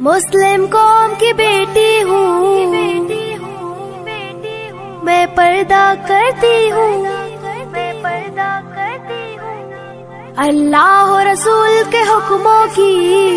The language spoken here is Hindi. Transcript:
मुस्लिम कौम की बेटी हूँ। मैं पर्दा करती हूँ। मैं पर्दा करती हूँ अल्लाह रसूल के हुक्मों की